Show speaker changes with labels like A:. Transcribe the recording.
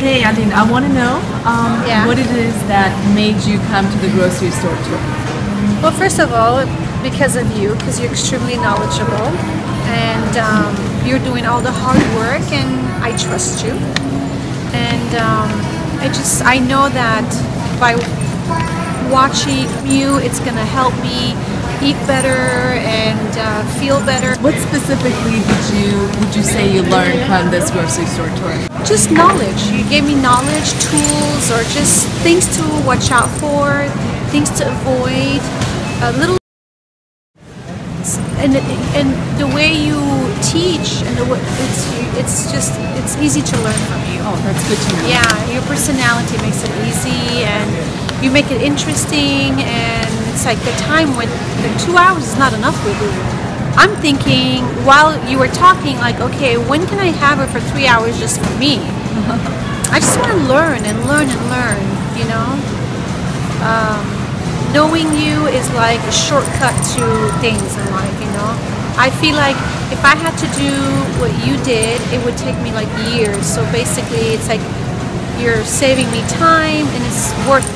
A: Hey, Aline, I want to know um,
B: Yeah.
A: what it is that made you come to the grocery store tour.
B: Well, first of all, because of you, because you're extremely knowledgeable and um, you're doing all the hard work, and I trust you. And um, I just, I know that by watching you, it's gonna help me eat better and uh, feel better.
A: What specifically did you say you learned from this grocery store tour?
B: Just knowledge. You gave me knowledge, tools, or just things to watch out for, things to avoid, a little. And, and the way you teach and the it's it's just it's easy to learn from you.
A: Oh, that's good to know.
B: Yeah, your personality makes it easy and you make it interesting and it's like the time when the two hours is not enough with you. I'm thinking while you were talking like okay when can I have it for three hours just for me? I just want to learn and learn and learn, you know? Um, knowing you is like a shortcut to things in life, you know? I feel like if I had to do what you did, it would take me like years. So basically, it's like you're saving me time and it's worth